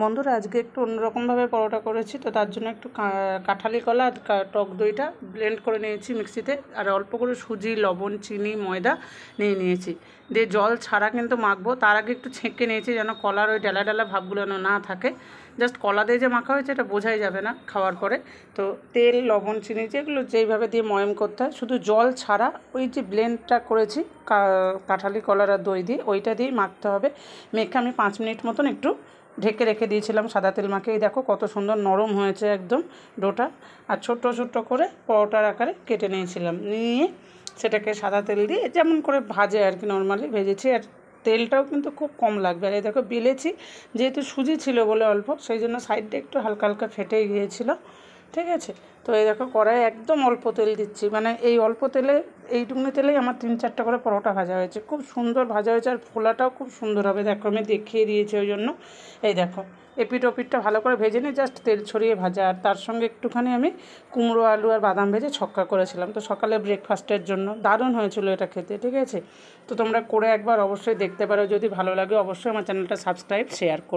বন্ধুরা, আজকে একটু অন্যরকমভাবে পরোটা করেছি, তো তার জন্য একটু কাঁঠালি কলা আর টক দইটা ব্লেন্ড করে নিয়েছি মিক্সিতে, আর অল্প করে সুজি, লবণ, চিনি, ময়দা নিয়ে নিয়েছি। দিয়ে জল ছাড়া কিন্তু মাখবো, তার আগে একটু ছেঁকে নিয়েছি যেন কলার ওই ডালা ডালা ভাবগুলো না থাকে। জাস্ট কলা দিয়ে যে মাখা হয়েছে এটা বোঝাই যাবে না খাওয়ার পরে। তো তেল, লবণ, চিনি যেগুলো যেইভাবে দিয়ে ময়ম করতে হয়, শুধু জল ছাড়া ওই যে ব্লেন্ডটা করেছি কাঁঠালি কলার আর দই দিয়ে, ওইটা দিয়েই মাখতে হবে। মেখে আমি পাঁচ মিনিট মতন একটু ঢেকে রেখে দিয়েছিলাম সাদা তেল মাখে এই দেখো কত সুন্দর নরম হয়েছে একদম ডোটা। আর ছোট্ট ছোট্ট করে পরোটার আকারে কেটে নিয়েছিলাম। নিয়ে সেটাকে সাদা তেল দিয়ে যেমন করে ভাজে আর কি নর্মালি ভেজেছি। আর তেলটাও কিন্তু খুব কম লাগবে। আর এই দেখো বেলেছি, যেহেতু সুজি ছিল বলে অল্প, সেই জন্য সাইডটা একটু হালকা হালকা ফেটে গিয়েছিল। ঠিক আছে? তো এই দেখো কড়াই একদম অল্প তেল দিচ্ছি। মানে এই অল্প তেলে এইটুকুনি তেলেই আমার তিন চারটা করে পরোটা ভাজা হয়েছে। খুব সুন্দর ভাজা হয়েছে আর ফোলাটাও খুব সুন্দর হবে। দেখো আমি দেখিয়ে দিয়েছি ওই জন্য। এই দেখো এপিট ওপিটটা ভালো করে ভেজে নিই জাস্ট তেল ছড়িয়ে ভাজা। আর তার সঙ্গে একটুখানি আমি কুমড়ো, আলু আর বাদাম ভেজে ছক্কা করেছিলাম। তো সকালে ব্রেকফাস্টের জন্য দারুণ হয়েছিল এটা খেতে, ঠিক আছে? তো তোমরা করে একবার অবশ্যই দেখতে পারো। যদি ভালো লাগে অবশ্যই আমার চ্যানেলটা সাবস্ক্রাইব শেয়ার করো।